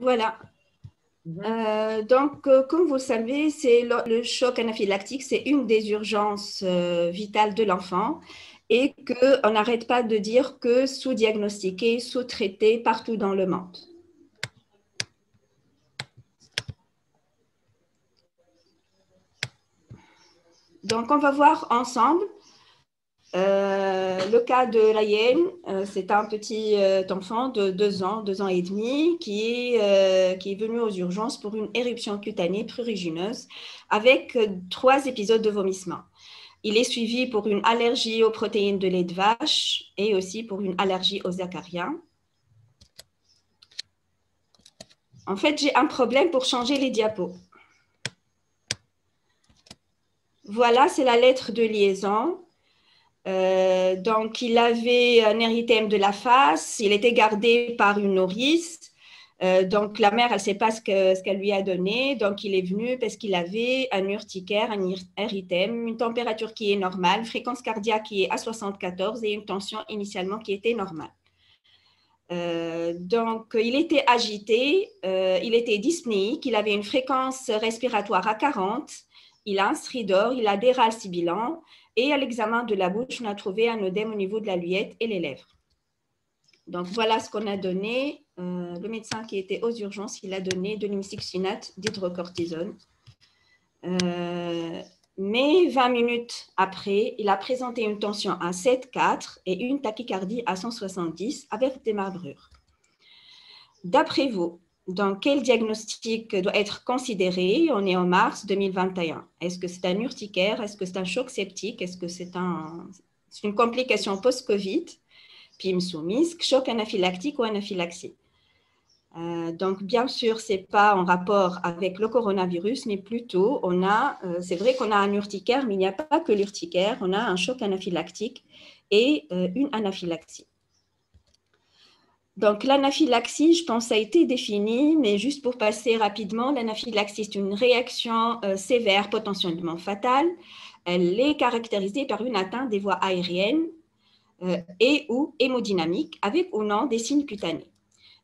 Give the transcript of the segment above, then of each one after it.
Voilà. Euh, donc, euh, comme vous le savez, c'est le, le choc anaphylactique, c'est une des urgences euh, vitales de l'enfant et qu'on n'arrête pas de dire que sous-diagnostiqué, sous-traité partout dans le monde. Donc, on va voir ensemble euh, le cas de Ryan, euh, c'est un petit euh, enfant de 2 ans, 2 ans et demi, qui est, qui est venu aux urgences pour une éruption cutanée prurigineuse avec trois épisodes de vomissement. Il est suivi pour une allergie aux protéines de lait de vache et aussi pour une allergie aux acariens. En fait, j'ai un problème pour changer les diapos. Voilà, c'est la lettre de liaison. Euh, donc, il avait un érythème de la face, il était gardé par une nourrice. Euh, donc, la mère, elle ne sait pas ce qu'elle lui a donné. Donc, il est venu parce qu'il avait un urticaire, un érythème, une température qui est normale, fréquence cardiaque qui est à 74 et une tension initialement qui était normale. Euh, donc, il était agité, il était dyspnéique, il avait une fréquence respiratoire à 40, il a un stridor, il a des râles sibilants, et à l'examen de la bouche, on a trouvé un œdème au niveau de la luette et les lèvres. Donc voilà ce qu'on a donné. Euh, le médecin qui était aux urgences, il a donné de l'imsixinate d'hydrocortisone. Euh, mais 20 minutes après, il a présenté une tension à 7,4 et une tachycardie à 170 avec des marbrures. D'après vous, dans quel diagnostic doit être considéré? On est en mars 2021. Est-ce que c'est un urticaire? Est-ce que c'est un choc septique? Est-ce que c'est un, une complication post-Covid? PIMS ou MISC, choc anaphylactique ou anaphylaxie. Euh, donc, bien sûr, ce n'est pas en rapport avec le coronavirus, mais plutôt, on a, euh, c'est vrai qu'on a un urticaire, mais il n'y a pas que l'urticaire, on a un choc anaphylactique et euh, une anaphylaxie. Donc, l'anaphylaxie, je pense, a été définie, mais juste pour passer rapidement, l'anaphylaxie, c'est une réaction euh, sévère, potentiellement fatale. Elle est caractérisée par une atteinte des voies aériennes euh, et ou hémodynamiques, avec ou non des signes cutanés.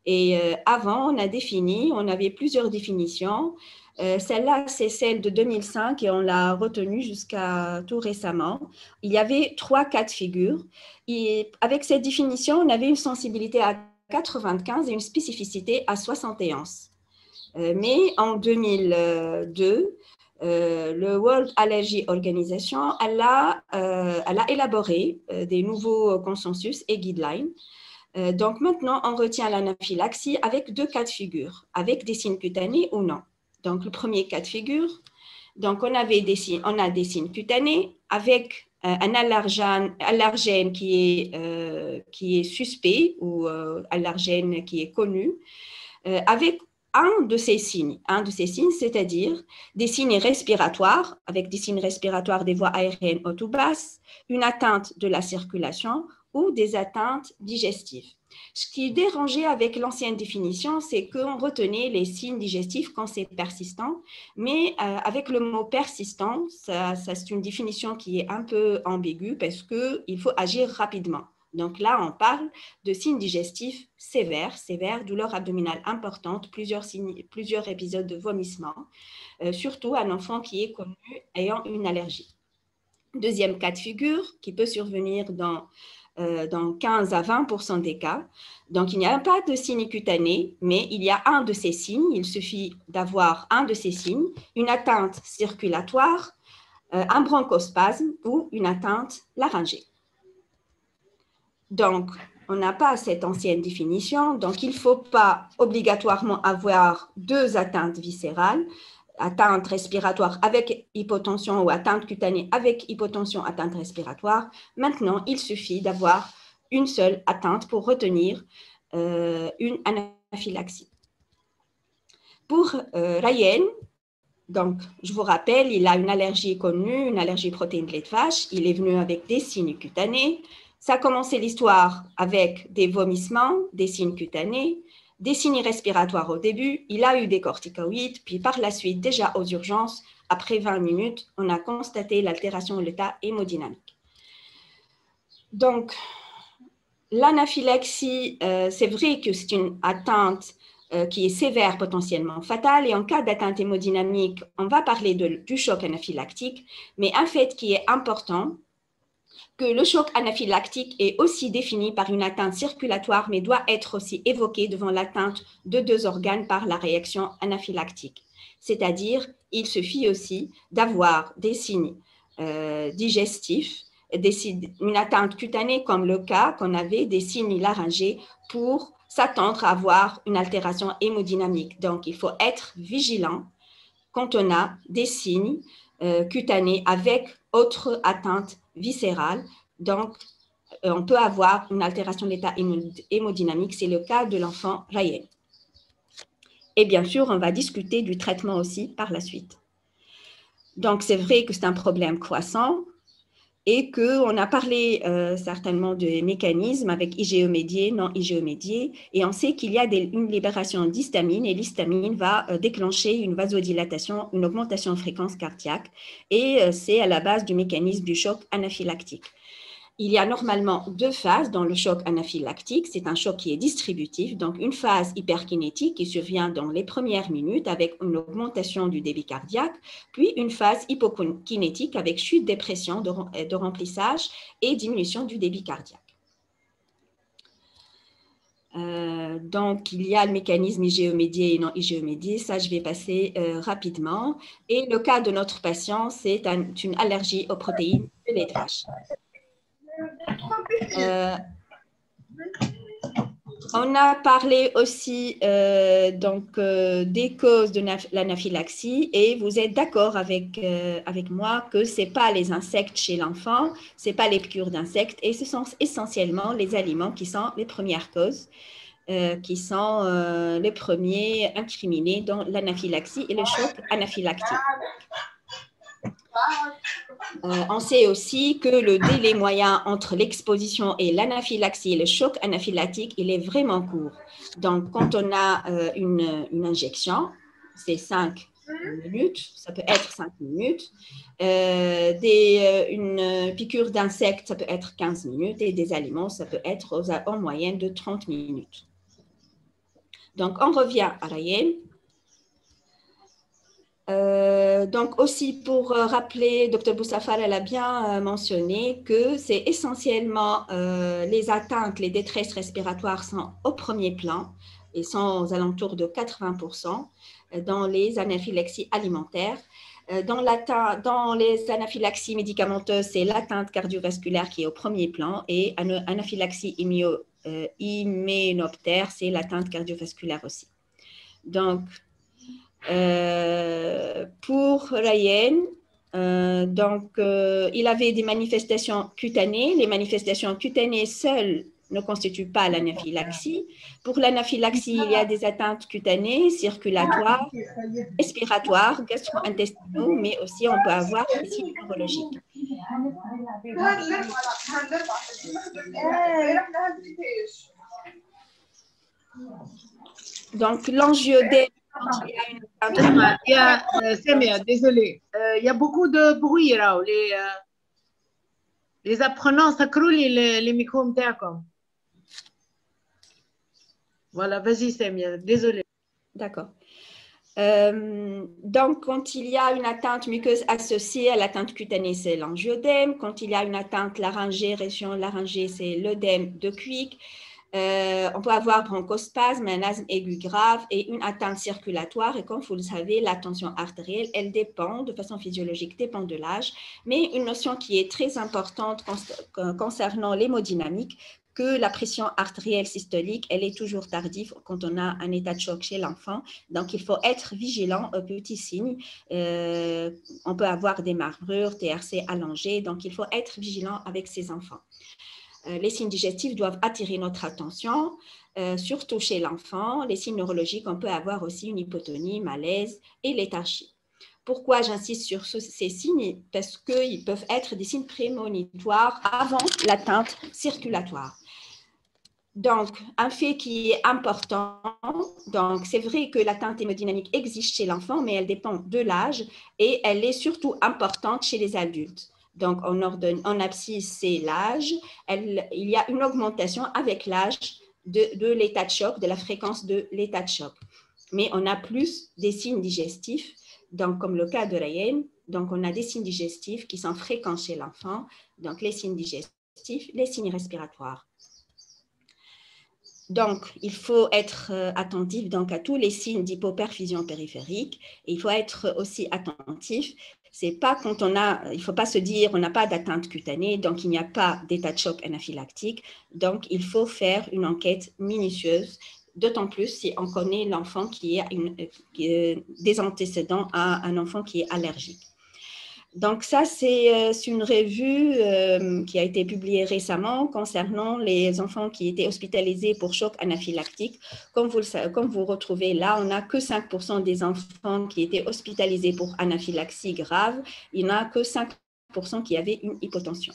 Et euh, avant, on a défini, on avait plusieurs définitions. Celle-là, c'est celle de 2005 et on l'a retenue jusqu'à tout récemment. Il y avait trois cas de figure. Et avec cette définition, on avait une sensibilité à 95 et une spécificité à 71. Euh, mais en 2002, euh, le World Allergy Organization euh, a élaboré des nouveaux consensus et guidelines. donc maintenant, on retient l'anaphylaxie avec deux cas de figure, avec des signes cutanés ou non. Donc le premier cas de figure, donc on, avait des signes, on a des signes cutanés avec un allergène, allergène qui, est, euh, qui est suspect ou euh, allergène qui est connu, avec un de ces signes, un de ces signes, c'est-à-dire des signes respiratoires, avec des signes respiratoires des voies aériennes hautes ou basses, une atteinte de la circulation ou des atteintes digestives. Ce qui dérangeait avec l'ancienne définition, c'est qu'on retenait les signes digestifs quand c'est persistant, mais euh, avec le mot persistant, ça, c'est une définition qui est un peu ambiguë parce qu'il faut agir rapidement. Donc là, on parle de signes digestifs sévères, sévères, douleur abdominale importante, plusieurs, épisodes de vomissement, euh, surtout un enfant qui est connu ayant une allergie. Deuxième cas de figure qui peut survenir dans euh, dans 15 à 20% des cas. Donc, il n'y a pas de signe cutané, mais il y a un de ces signes. Il suffit d'avoir un de ces signes, une atteinte circulatoire, euh, un bronchospasme ou une atteinte laryngée. Donc, on n'a pas cette ancienne définition, donc il ne faut pas obligatoirement avoir deux atteintes viscérales, atteinte respiratoire avec hypotension ou atteinte cutanée avec hypotension, atteinte respiratoire. Maintenant, il suffit d'avoir une seule atteinte pour retenir euh, une anaphylaxie. Pour euh, Ryan, donc, je vous rappelle, il a une allergie connue, une allergie protéine de lait de vache. Il est venu avec des signes cutanés. Ça a commencé l'histoire avec des vomissements, des signes cutanés des signes respiratoires au début, il a eu des corticoïdes, puis par la suite, déjà aux urgences, après 20 minutes, on a constaté l'altération de l'état hémodynamique. Donc, l'anaphylaxie, euh, c'est vrai que c'est une atteinte euh, qui est sévère, potentiellement fatale. Et en cas d'atteinte hémodynamique, on va parler du choc anaphylactique. Mais un fait qui est important, que le choc anaphylactique est aussi défini par une atteinte circulatoire, mais doit être aussi évoqué devant l'atteinte de deux organes par la réaction anaphylactique. C'est-à-dire, il suffit aussi d'avoir des signes euh, digestifs, une atteinte cutanée comme le cas qu'on avait des signes laryngés pour s'attendre à avoir une altération hémodynamique. Donc, il faut être vigilant quand on a des signes euh, cutanés avec autre atteinte viscérale. Donc, euh, on peut avoir une altération de l'état hémodynamique. C'est le cas de l'enfant Ryan. Et bien sûr, on va discuter du traitement aussi par la suite. Donc, c'est vrai que c'est un problème croissant et qu'on a parlé euh, certainement de mécanismes avec IgE médié, non IgE médié, et on sait qu'il y a une libération d'histamine et l'histamine va euh, déclencher une vasodilatation, une augmentation de fréquence cardiaque, et euh, c'est à la base du mécanisme du choc anaphylactique. Il y a normalement deux phases dans le choc anaphylactique. C'est un choc qui est distributif, donc une phase hyperkinétique qui survient dans les premières minutes avec une augmentation du débit cardiaque, puis une phase hypokinétique avec chute des pressions de, remplissage et diminution du débit cardiaque. Euh, donc, il y a le mécanisme IgE médié et non IgE médié. Ça, je vais passer euh, rapidement. Et le cas de notre patient, c'est une allergie aux protéines de laitrage. Euh, on a parlé aussi euh, donc, euh, des causes de l'anaphylaxie et vous êtes d'accord avec, moi que ce n'est pas les insectes chez l'enfant, ce n'est pas les piqûres d'insectes et ce sont essentiellement les aliments qui sont les premières causes, qui sont les premiers incriminés dans l'anaphylaxie et le choc anaphylactique. Euh, on sait aussi que le délai moyen entre l'exposition et l'anaphylaxie le choc anaphylactique, il est vraiment court. Donc, quand on a euh, une, injection, c'est 5 minutes, ça peut être 5 minutes. Euh, des, une piqûre d'insecte, ça peut être 15 minutes. Et des aliments, ça peut être en moyenne de 30 minutes. Donc, on revient à Ryan. Euh, donc aussi pour euh, rappeler, Dr Boussafar, elle a bien euh, mentionné que c'est essentiellement les atteintes, les détresses respiratoires sont au premier plan et sont aux alentours de 80% dans les anaphylaxies alimentaires. Dans, dans les anaphylaxies médicamenteuses, c'est l'atteinte cardiovasculaire qui est au premier plan et anaphylaxie immunoptère, c'est l'atteinte cardiovasculaire aussi. Donc, pour Ryan, euh, donc, euh, il avait des manifestations cutanées. Les manifestations cutanées seules ne constituent pas l'anaphylaxie. Pour l'anaphylaxie, il y a des atteintes cutanées, circulatoires, respiratoires, gastro-intestinaux, mais aussi on peut avoir des signes neurologiques. Donc, l'angiodème il y a, euh, désolé. Euh, il y a beaucoup de bruit là. Les, euh, les apprenants, ça croule les, les micros. Voilà, vas-y Samia, désolé. D'accord. donc, quand il y a une atteinte muqueuse associée à l'atteinte cutanée, c'est l'angiodème. Quand il y a une atteinte laryngée, région laryngée, c'est l'œdème de Quick. Euh, on peut avoir bronchospasme, un asthme aigu grave et une atteinte circulatoire. Et comme vous le savez, la tension artérielle, elle dépend de façon physiologique, dépend de l'âge. Mais une notion qui est très importante concernant l'hémodynamique, que la pression artérielle systolique, elle est toujours tardive quand on a un état de choc chez l'enfant. Donc, il faut être vigilant aux petits signes. Euh, on peut avoir des marbrures, TRC allongées. Donc, il faut être vigilant avec ces enfants. Euh, les signes digestifs doivent attirer notre attention, euh, surtout chez l'enfant. Les signes neurologiques, on peut avoir aussi une hypotonie, malaise et léthargie. Pourquoi j'insiste sur ces signes? Parce qu'ils peuvent être des signes prémonitoires avant l'atteinte circulatoire. Donc, un fait qui est important, donc c'est vrai que l'atteinte hémodynamique existe chez l'enfant, mais elle dépend de l'âge et elle est surtout importante chez les adultes. Donc, en, ordonne, en abscisse, c'est l'âge. Il y a une augmentation avec l'âge de, l'état de choc, de la fréquence de l'état de choc. Mais on a plus des signes digestifs, donc comme le cas de Ryan, donc on a des signes digestifs qui sont fréquents chez l'enfant, donc les signes digestifs, les signes respiratoires. Donc, il faut être euh, attentif donc, à tous les signes d'hypoperfusion périphérique. Et il faut être aussi attentif. C'est pas quand on a, il faut pas se dire on n'a pas d'atteinte cutanée, donc il n'y a pas d'état de choc anaphylactique. Donc, il faut faire une enquête minutieuse, d'autant plus si on connaît l'enfant qui a des antécédents à un enfant qui est allergique. Donc ça, c'est euh, une revue euh, qui a été publiée récemment concernant les enfants qui étaient hospitalisés pour choc anaphylactique. Comme vous, comme vous retrouvez là, on n'a que 5% des enfants qui étaient hospitalisés pour anaphylaxie grave. Il n'y en a que 5% qui avaient une hypotension.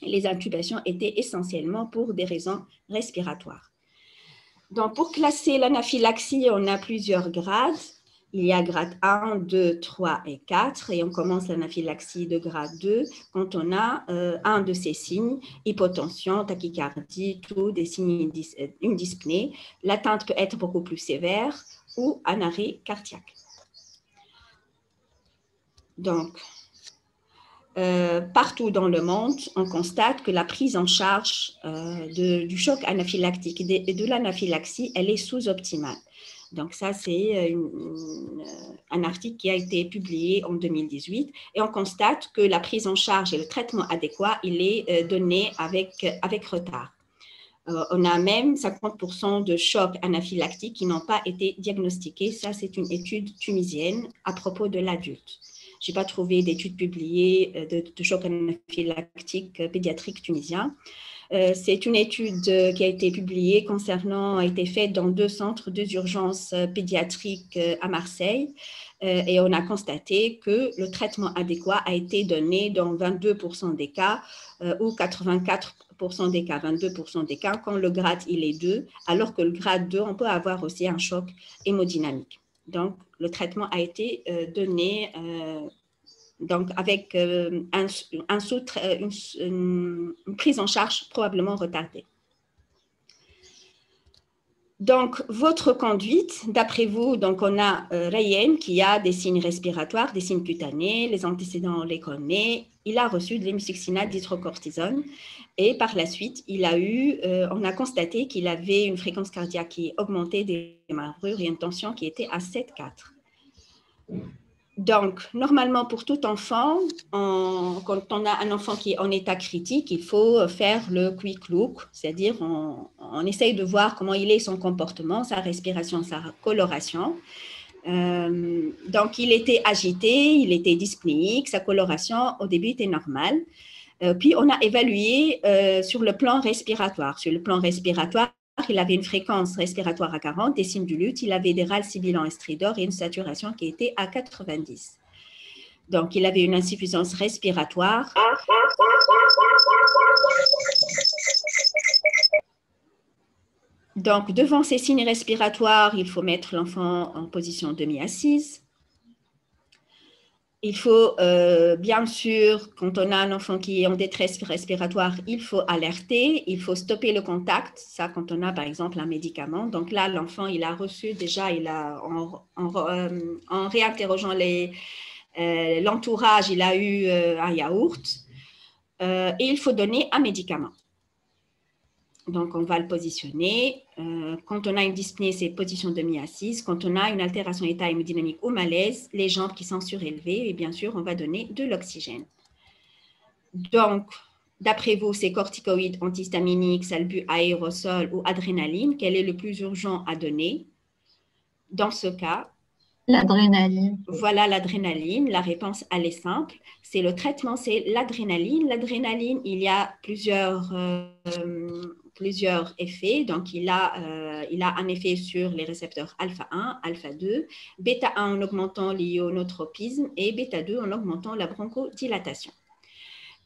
Les intubations étaient essentiellement pour des raisons respiratoires. Donc, pour classer l'anaphylaxie, on a plusieurs grades il y a grade 1, 2, 3 et 4, et on commence l'anaphylaxie de grade 2 quand on a euh, un de ces signes, hypotension, tachycardie, tout, des signes, euh, une dyspnée. L'atteinte peut être beaucoup plus sévère ou un arrêt cardiaque. Donc, euh, partout dans le monde, on constate que la prise en charge du choc anaphylactique et de l'anaphylaxie, elle est sous-optimale. Donc ça, c'est euh, euh, un article qui a été publié en 2018 et on constate que la prise en charge et le traitement adéquat, il est euh, donné avec, avec retard. on a même 50% de chocs anaphylactiques qui n'ont pas été diagnostiqués. Ça, c'est une étude tunisienne à propos de l'adulte. Je n'ai pas trouvé d'études publiées de, de choc anaphylactique pédiatrique tunisien. Euh, c'est une étude euh, qui a été publiée concernant, a été faite dans deux centres, deux urgences euh, pédiatriques à Marseille. et on a constaté que le traitement adéquat a été donné dans 22% des cas ou 84% des cas, 22% des cas quand le grade il est 2, alors que le grade 2, on peut avoir aussi un choc hémodynamique. Donc, le traitement a été donné donc avec euh, un, euh, une, prise en charge probablement retardée. Donc, votre conduite, d'après vous, donc on a euh, qui a des signes respiratoires, des signes cutanés, les antécédents, on les connaît. Il a reçu de l'hémosuccinate d'hydrocortisone et par la suite, il a eu, euh, on a constaté qu'il avait une fréquence cardiaque qui augmentait des marbrures et une tension qui était à 7,4. Donc, normalement, pour tout enfant, quand on a un enfant qui est en état critique, il faut faire le quick look, c'est-à-dire on, essaye de voir comment il est son comportement, sa respiration, sa coloration. Euh, donc, il était agité, il était dyspnéique, sa coloration au début était normale. Euh, puis, on a évalué euh, sur le plan respiratoire. Sur le plan respiratoire, il avait une fréquence respiratoire à 40, des signes du lutte, il avait des râles sibilants et et une saturation qui était à 90. Donc, il avait une insuffisance respiratoire. Donc, devant ces signes respiratoires, il faut mettre l'enfant en position demi-assise. Il faut, euh, bien sûr, quand on a un enfant qui est en détresse respiratoire, il faut alerter, il faut stopper le contact. Ça, quand on a, par exemple, un médicament. Donc là, l'enfant, il a reçu déjà, il a, en, euh, réinterrogeant euh, l'entourage, il a eu un yaourt. et il faut donner un médicament. Donc, on va le positionner. Euh, quand on a une dyspnée, c'est position demi-assise. Quand on a une altération état hémodynamique ou malaise, les jambes qui sont surélevées, et bien sûr, on va donner de l'oxygène. Donc, d'après vous, c'est corticoïdes, antihistaminiques, salbu, aérosol ou adrénaline. Quel est le plus urgent à donner? Dans ce cas, L'adrénaline. Voilà l'adrénaline. La réponse, elle est simple. C'est le traitement, c'est l'adrénaline. L'adrénaline, il y a plusieurs, euh, effets. Donc, il a, euh, il a un effet sur les récepteurs alpha 1, alpha 2, bêta 1 en augmentant l'ionotropisme et bêta 2 en augmentant la bronchodilatation.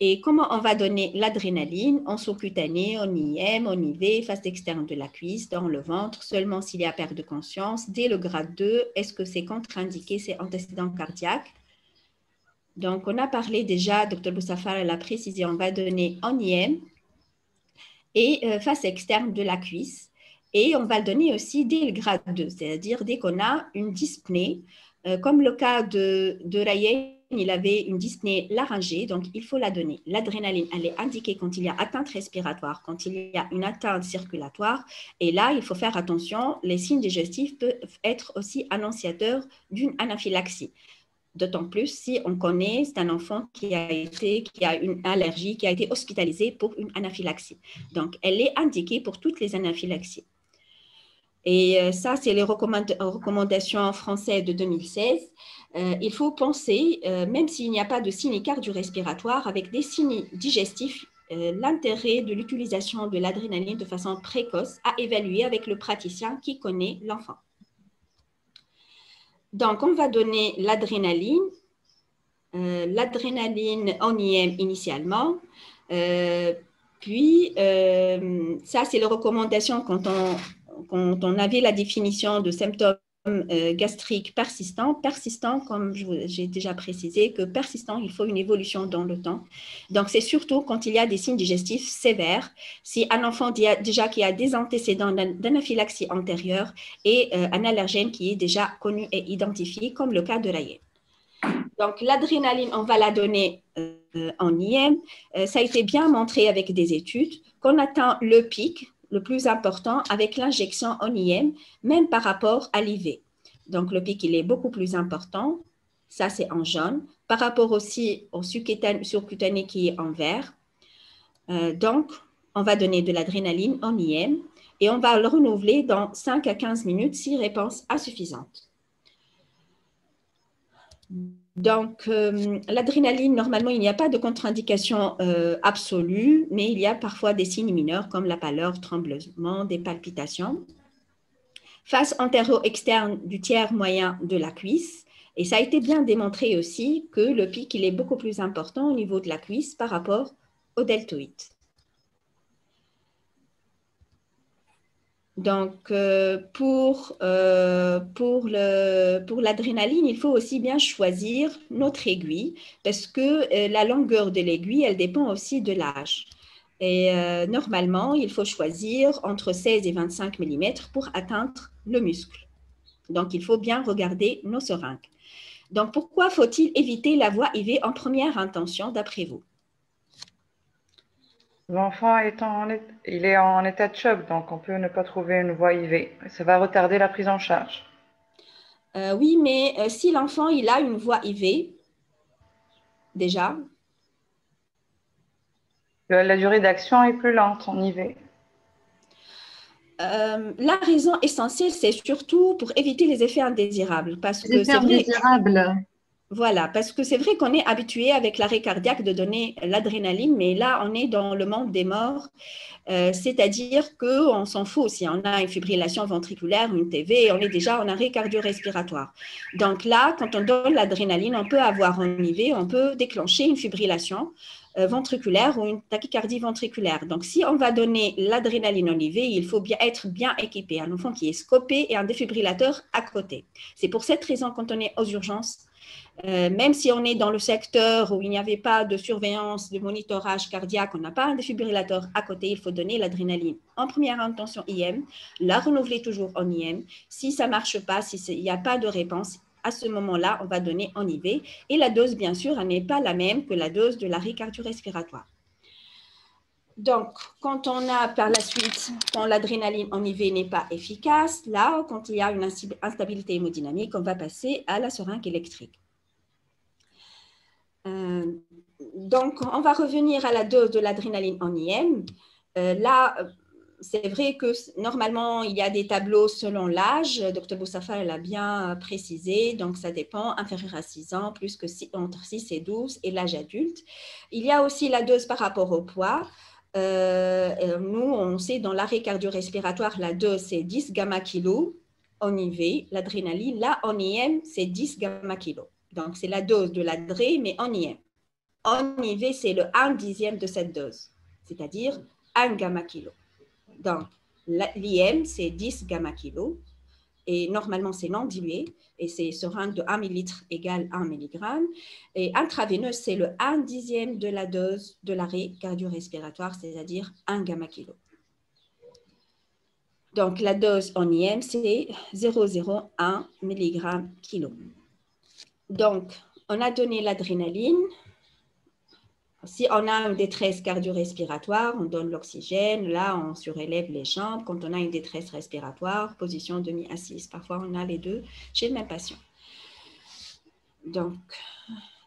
Et comment on va donner l'adrénaline En sous-cutané, en IM, en IV, face externe de la cuisse, dans le ventre, seulement s'il y a perte de conscience. Dès le grade 2, est-ce que c'est contre-indiqué, c'est antécédent cardiaque? Donc, on a parlé déjà, Dr Boussafar l'a précisé, on va donner en IM et euh, face externe de la cuisse. Et on va le donner aussi dès le grade 2, c'est-à-dire dès qu'on a une dyspnée, euh, comme le cas de, de il avait une dyspnée laryngée, donc il faut la donner. L'adrénaline, elle est indiquée quand il y a atteinte respiratoire, quand il y a une atteinte circulatoire. Et là, il faut faire attention, les signes digestifs peuvent être aussi annonciateurs d'une anaphylaxie. D'autant plus si on connaît, c'est un enfant qui a, été, qui a une allergie, qui a été hospitalisé pour une anaphylaxie. Donc, elle est indiquée pour toutes les anaphylaxies. Et euh, ça, c'est les recommandations françaises de 2016. Euh, il faut penser, euh, même s'il n'y a pas de signes cardio-respiratoires, avec des signes digestifs, l'intérêt de l'utilisation de l'adrénaline de façon précoce à évaluer avec le praticien qui connaît l'enfant. Donc, on va donner l'adrénaline, l'adrénaline en IM initialement, puis ça, c'est les recommandations quand on quand on avait la définition de symptômes euh, gastriques persistants, persistants, comme j'ai déjà précisé, que persistant, il faut une évolution dans le temps. Donc, c'est surtout quand il y a des signes digestifs sévères, si un enfant déjà qui a des antécédents d'anaphylaxie antérieure et euh, un allergène qui est déjà connu et identifié, comme le cas de l'AIE. Donc, l'adrénaline, on va la donner euh, en IM. ça a été bien montré avec des études. Qu'on atteint le pic, le plus important avec l'injection en IM, même par rapport à l'IV. Donc, le pic, il est beaucoup plus important. Ça, c'est en jaune. Par rapport aussi au surcutané qui est en vert. Euh, donc, on va donner de l'adrénaline en IM et on va le renouveler dans 5 à 15 minutes si réponse insuffisante. Donc, euh, l'adrénaline, normalement, il n'y a pas de contre-indication euh, absolue, mais il y a parfois des signes mineurs comme la pâleur, tremblement, des palpitations. Face antéro-externe du tiers moyen de la cuisse. Et ça a été bien démontré aussi que le pic, il est beaucoup plus important au niveau de la cuisse par rapport au deltoïde. Donc, euh, pour, euh, pour l'adrénaline, il faut aussi bien choisir notre aiguille parce que euh, la longueur de l'aiguille, elle dépend aussi de l'âge. Et normalement, il faut choisir entre 16 et 25 mm pour atteindre le muscle. Donc, il faut bien regarder nos seringues. Donc, pourquoi faut-il éviter la voie IV en première intention d'après vous? L'enfant est en, il est en état de choc, donc on peut ne pas trouver une voie IV. Ça va retarder la prise en charge. Euh, oui, mais euh, si l'enfant il a une voie IV, déjà. La durée d'action est plus lente en IV. Euh, la raison essentielle, c'est surtout pour éviter les effets indésirables. Parce les effets indésirables. Voilà, parce que c'est vrai qu'on est habitué avec l'arrêt cardiaque de donner l'adrénaline, mais là, on est dans le monde des morts, euh, c'est-à-dire qu'on s'en fout. Si on a une fibrillation ventriculaire, une TV, on est déjà en arrêt cardio-respiratoire. Donc là, quand on donne l'adrénaline, on peut avoir un IV, on peut déclencher une fibrillation euh, ventriculaire ou une tachycardie ventriculaire. Donc, si on va donner l'adrénaline en IV, il faut bien être bien équipé, un enfant qui est scopé et un défibrillateur à côté. C'est pour cette raison, quand on est aux urgences, euh, même si on est dans le secteur où il n'y avait pas de surveillance, de monitorage cardiaque, on n'a pas un défibrillateur à côté, il faut donner l'adrénaline en première intention IM, la renouveler toujours en IM. Si ça ne marche pas, s'il n'y a pas de réponse, à ce moment-là, on va donner en IV. Et la dose, bien sûr, n'est pas la même que la dose de l'arrêt cardio-respiratoire. Donc, quand on a par la suite, quand l'adrénaline en IV n'est pas efficace, là, quand il y a une instabilité hémodynamique, on va passer à la seringue électrique. Euh, donc, on va revenir à la dose de l'adrénaline en IM. Euh, là, c'est vrai que normalement, il y a des tableaux selon l'âge. Dr Boussafa l'a bien précisé. Donc, ça dépend, inférieur à 6 ans, plus que entre 6 et 12, et l'âge adulte. Il y a aussi la dose par rapport au poids. Euh, nous, on sait dans l'arrêt cardio-respiratoire, la dose, c'est 10 gamma kilo en IV. L'adrénaline, là, en IM, c'est 10 gamma kilo. Donc, c'est la dose de l'adré, mais en IM. En IV, c'est le 1 dixième de cette dose, c'est-à-dire 1 gamma kilo. Donc, l'IM, c'est 10 gamma kilo. Et normalement, c'est non dilué. Et c'est seringue de 1 ml égale 1 mg. Et intraveineuse, c'est le 1 dixième de la dose de l'arrêt cardio-respiratoire, c'est-à-dire 1 gamma kilo. Donc, la dose en IM, c'est 0,01 mg kilo. Donc, on a donné l'adrénaline. Si on a une détresse cardio-respiratoire, on donne l'oxygène. Là, on surélève les jambes. Quand on a une détresse respiratoire, position demi-assise. Parfois, on a les deux chez le même patient. Donc,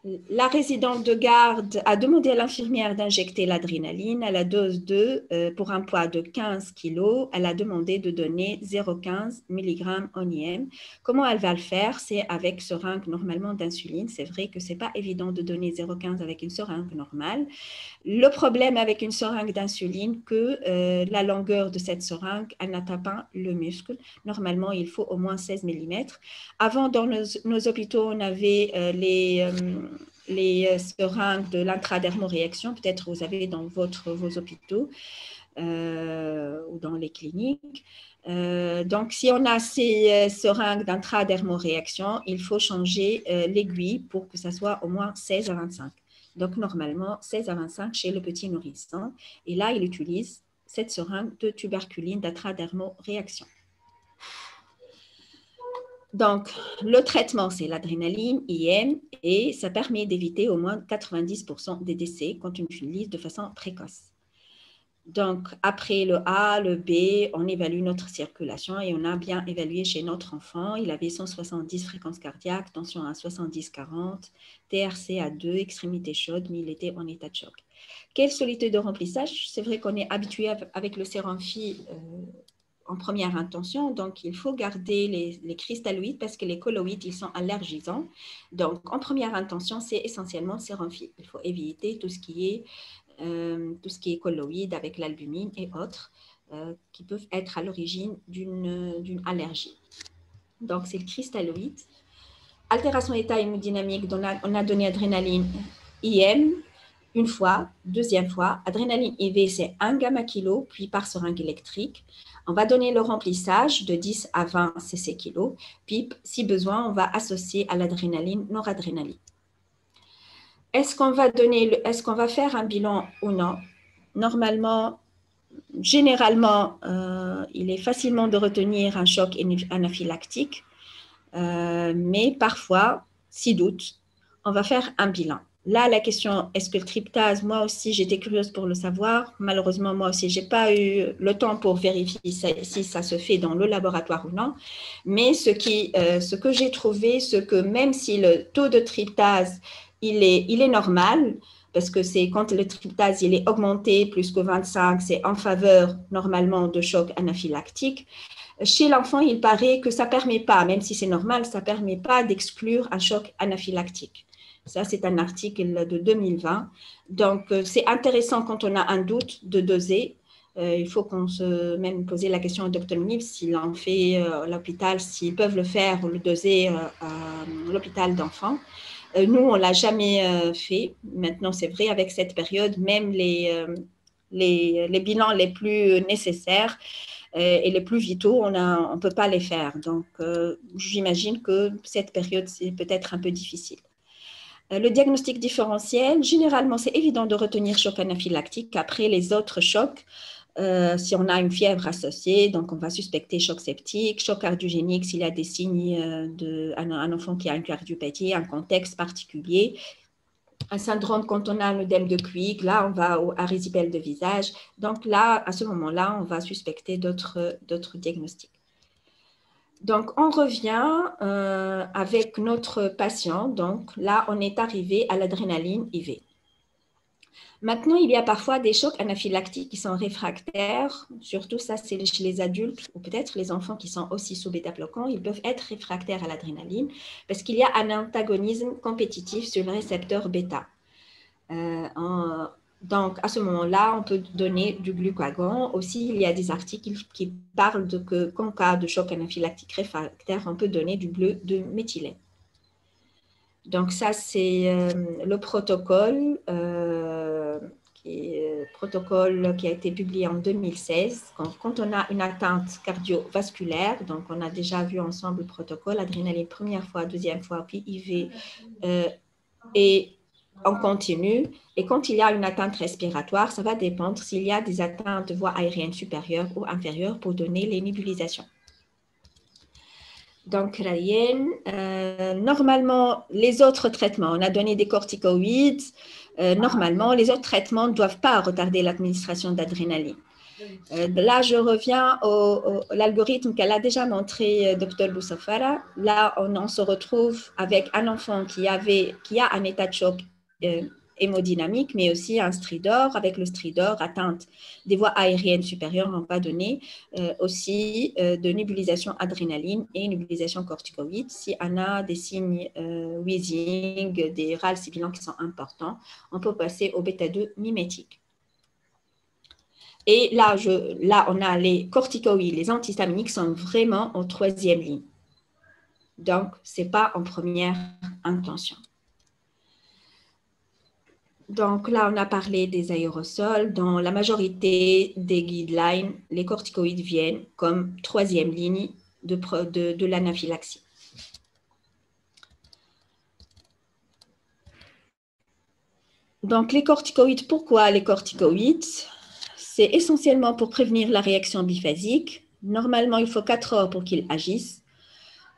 la résidente de garde a demandé à l'infirmière d'injecter l'adrénaline à la dose 2 euh, pour un poids de 15 kg. Elle a demandé de donner 0,15 mg en IM. Comment elle va le faire? C'est avec seringue normalement d'insuline. C'est vrai que ce n'est pas évident de donner 0,15 avec une seringue normale. Le problème avec une seringue d'insuline, que euh, la longueur de cette seringue, elle n'atteint pas le muscle. Normalement, il faut au moins 16 mm. Avant, dans nos, hôpitaux, on avait euh, les les euh, seringues de l'intradermoréaction, peut-être vous avez dans votre, vos hôpitaux euh, ou dans les cliniques. Euh, donc, si on a ces seringues d'intradermoréaction, il faut changer l'aiguille pour que ça soit au moins 16 à 25. Donc, normalement, 16 à 25 chez le petit nourrisson. Et là, il utilise cette seringue de tuberculine d'intradermoréaction. Donc, le traitement, c'est l'adrénaline, IM, et ça permet d'éviter au moins 90% des décès quand on utilise de façon précoce. Donc, après le A, le B, on évalue notre circulation et on a bien évalué chez notre enfant. Il avait 170 fréquences cardiaques, tension à 70-40, TRC à 2, extrémité chaude, mais il était en état de choc. Quelle solitude de remplissage? C'est vrai qu'on est habitué avec le sérum euh, en première intention. Donc, il faut garder les, cristalloïdes parce que les colloïdes, ils sont allergisants. Donc, en première intention, c'est essentiellement séromphyte. Il faut éviter tout ce qui est, euh, tout ce qui est colloïde avec l'albumine et autres euh, qui peuvent être à l'origine d'une allergie. Donc, c'est le cristalloïde. Altération d'état hémodynamique, on a donné adrénaline IM, une fois, deuxième fois, adrénaline IV, c'est 1 gamma kilo, puis par seringue électrique. On va donner le remplissage de 10 à 20 cc kilo, puis si besoin, on va associer à l'adrénaline noradrénaline. Est-ce qu'on va donner, est-ce qu'on va faire un bilan ou non? Normalement, généralement, euh, il est facilement de retenir un choc anaphylactique, euh, mais parfois, si doute, on va faire un bilan. Là, la question, est-ce que le tryptase, moi aussi, j'étais curieuse pour le savoir. Malheureusement, moi aussi, je n'ai pas eu le temps pour vérifier si ça, se fait dans le laboratoire ou non. Mais ce, euh, ce que j'ai trouvé, c'est que même si le taux de tryptase, il est, il est normal, parce que c'est quand le tryptase il est augmenté plus que 25, c'est en faveur normalement de choc anaphylactique. Chez l'enfant, il paraît que ça ne permet pas, même si c'est normal, ça ne permet pas d'exclure un choc anaphylactique. Ça, c'est un article de 2020. Donc, euh, c'est intéressant quand on a un doute de doser. Euh, il faut qu'on se même poser la question au docteur Nib s'il en fait euh, l'hôpital, s'ils peuvent le faire ou le doser à l'hôpital d'enfants. nous, on l'a jamais fait. Maintenant, c'est vrai, avec cette période, même les, les, les bilans les plus nécessaires et les plus vitaux, on ne peut pas les faire. Donc, j'imagine que cette période, c'est peut-être un peu difficile. Euh, le diagnostic différentiel, généralement, c'est évident de retenir choc anaphylactique après les autres chocs. Euh, si on a une fièvre associée, donc on va suspecter choc septique, choc cardiogénique s'il y a des signes euh, d'un un enfant qui a une cardiopathie, un contexte particulier. Un syndrome quand on a un œdème de Quick, là on va à résipel de visage. Donc là, à ce moment-là, on va suspecter d'autres diagnostics. Donc, on revient euh, avec notre patient. Donc, là, on est arrivé à l'adrénaline IV. Maintenant, il y a parfois des chocs anaphylactiques qui sont réfractaires. Surtout, ça, c'est chez les adultes ou peut-être les enfants qui sont aussi sous bêta-bloquants. Ils peuvent être réfractaires à l'adrénaline parce qu'il y a un antagonisme compétitif sur le récepteur bêta. Euh, donc, à ce moment-là, on peut donner du glucagon. Aussi, il y a des articles qui parlent de que, qu'en cas de choc anaphylactique réfractaire, on peut donner du bleu de méthylène. Donc, ça, c'est euh, le protocole, euh, qui protocole qui a été publié en 2016. Quand, on a une atteinte cardiovasculaire, donc on a déjà vu ensemble le protocole, adrénaline première fois, deuxième fois, puis IV euh, et en continu. Et quand il y a une atteinte respiratoire, ça va dépendre s'il y a des atteintes de voie aérienne supérieure ou inférieure pour donner les nébulisations. Donc, euh, normalement, les autres traitements, on a donné des corticoïdes. Euh, normalement, les autres traitements ne doivent pas retarder l'administration d'adrénaline. Euh, là, je reviens au, l'algorithme qu'elle a déjà montré, Dr Boussafara. Là, on, se retrouve avec un enfant qui, avait, qui a un état de choc hémodynamique, mais aussi un stridor. Avec le stridor, atteinte des voies aériennes supérieures, on va donner euh, aussi euh, de nébulisation adrénaline et nébulisation corticoïde. Si on a des signes euh, wheezing, des râles sibilants qui sont importants, on peut passer au bêta-2 mimétique. Et là, là, on a les corticoïdes, les antihistaminiques sont vraiment en troisième ligne. Donc, ce n'est pas en première intention. Donc là, on a parlé des aérosols. Dans la majorité des guidelines, les corticoïdes viennent comme troisième ligne de, l'anaphylaxie. Donc les corticoïdes, pourquoi les corticoïdes? C'est essentiellement pour prévenir la réaction biphasique. Normalement, il faut 4 heures pour qu'ils agissent.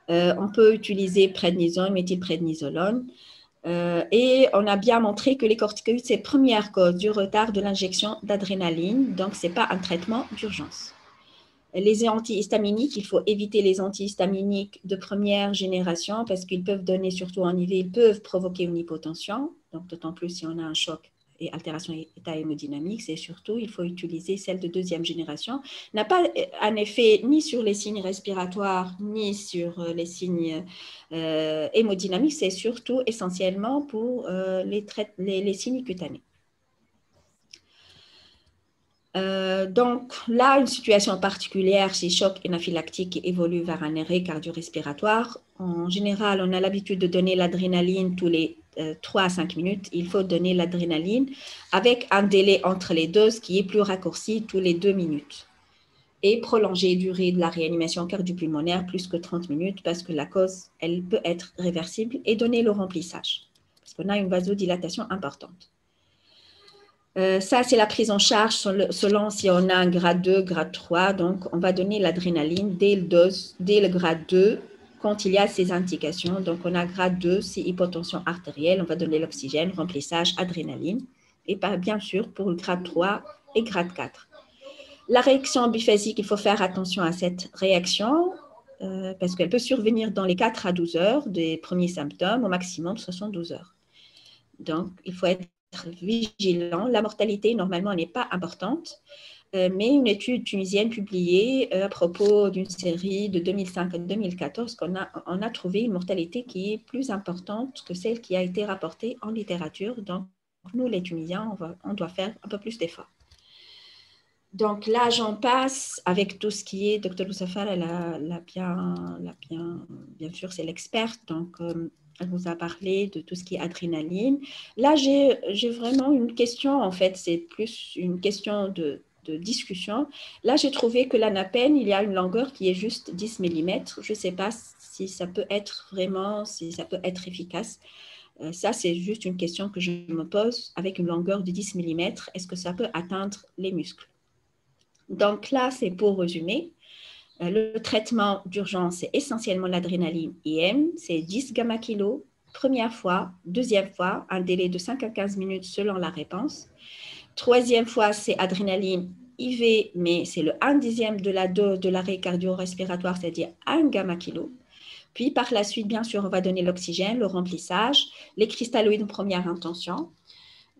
Euh, on peut utiliser prédnisone, méthylprédnisolone. Euh, et on a bien montré que les corticoïdes, c'est première cause du retard de l'injection d'adrénaline, donc ce n'est pas un traitement d'urgence. Les antihistaminiques, il faut éviter les antihistaminiques de première génération parce qu'ils peuvent donner, surtout en IV, ils peuvent provoquer une hypotension, donc d'autant plus si on a un choc et altération état hémodynamique, c'est surtout, il faut utiliser celle de deuxième génération, n'a pas euh, un effet ni sur les signes respiratoires, ni sur euh, les signes euh, hémodynamiques, c'est surtout essentiellement pour les, les, signes cutanés. donc là, une situation particulière chez choc anaphylactique évolue vers un arrêt cardio-respiratoire. En général, on a l'habitude de donner l'adrénaline tous les 3 euh, à 5 minutes, il faut donner l'adrénaline avec un délai entre les doses qui est plus raccourci tous les 2 minutes et prolonger la durée de la réanimation cardio-pulmonaire plus que 30 minutes parce que la cause, elle peut être réversible et donner le remplissage parce qu'on a une vasodilatation importante. Euh, ça, c'est la prise en charge selon si on a un grade 2, grade 3. Donc, on va donner l'adrénaline dès dès le grade 2 quand il y a ces indications. Donc, on a grade 2, c'est hypotension artérielle, on va donner l'oxygène, remplissage, adrénaline. Et bien sûr, pour le grade 3 et grade 4. La réaction biphasique, il faut faire attention à cette réaction euh, parce qu'elle peut survenir dans les 4 à 12 heures des premiers symptômes, au maximum 72 heures. Donc, il faut être vigilant. La mortalité, normalement, n'est pas importante. Euh, mais une étude tunisienne publiée euh, à propos d'une série de 2005 à 2014, qu'on a, on a trouvé une mortalité qui est plus importante que celle qui a été rapportée en littérature. Donc, nous, les Tunisiens, on, doit faire un peu plus d'efforts. Donc là, j'en passe avec tout ce qui est, Dr. Oussafar, elle a, bien, bien, bien sûr, c'est l'experte, donc euh, elle vous a parlé de tout ce qui est adrénaline. Là, j'ai vraiment une question, en fait, c'est plus une question de, de discussion. Là, j'ai trouvé que l'anapène, il y a une longueur qui est juste 10 mm. Je ne sais pas si ça peut être vraiment, si ça peut être efficace. Euh, ça, c'est juste une question que je me pose. Avec une longueur de 10 mm, est-ce que ça peut atteindre les muscles? Donc là, c'est pour résumer. Euh, le traitement d'urgence, c'est essentiellement l'adrénaline IM, c'est 10 gamma kilo, première fois, deuxième fois, un délai de 5 à 15 minutes selon la réponse. Troisième fois, c'est adrénaline IV, mais c'est le 1 dixième de la dose de l'arrêt cardio-respiratoire, c'est-à-dire 1 gamma kilo. Puis par la suite, bien sûr, on va donner l'oxygène, le remplissage, les cristalloïdes en première intention.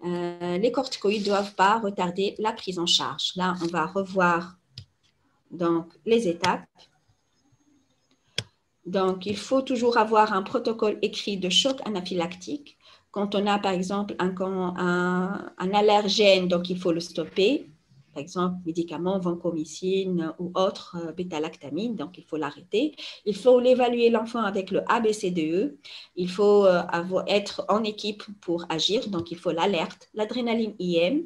Euh, les corticoïdes ne doivent pas retarder la prise en charge. Là, on va revoir donc, les étapes. Donc, il faut toujours avoir un protocole écrit de choc anaphylactique quand on a, par exemple, un, allergène, donc il faut le stopper, par exemple, médicaments, vancomycine ou autre euh, donc il faut l'arrêter. Il faut l'évaluer l'enfant avec le ABCDE. Il faut euh, être en équipe pour agir, donc il faut l'alerte, l'adrénaline IM,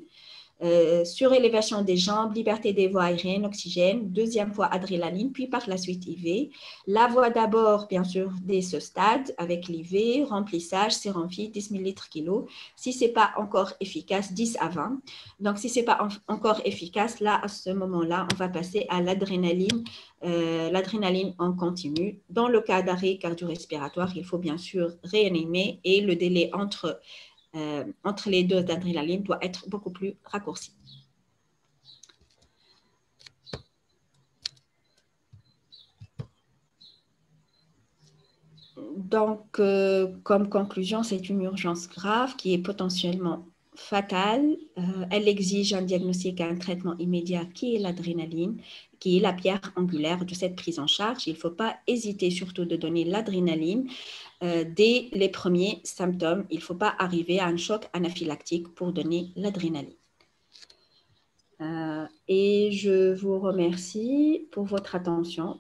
euh, surélévation des jambes, liberté des voies aériennes, oxygène, deuxième fois adrénaline, puis par la suite IV. La voie d'abord, bien sûr, dès ce stade avec l'IV, remplissage, sérum-vie, 10 ml kilo. Si ce n'est pas encore efficace, 10 à 20. Donc, si ce n'est pas encore efficace, là, à ce moment-là, on va passer à l'adrénaline, euh, l'adrénaline en continu. Dans le cas d'arrêt cardio-respiratoire, il faut bien sûr réanimer et le délai entre euh, entre les doses d'adrénaline doit être beaucoup plus raccourci. Donc, euh, comme conclusion, c'est une urgence grave qui est potentiellement fatale. Euh, elle exige un diagnostic et un traitement immédiat qui est l'adrénaline, qui est la pierre angulaire de cette prise en charge. Il ne faut pas hésiter surtout de donner l'adrénaline euh, dès les premiers symptômes. Il ne faut pas arriver à un choc anaphylactique pour donner l'adrénaline. Euh, et je vous remercie pour votre attention.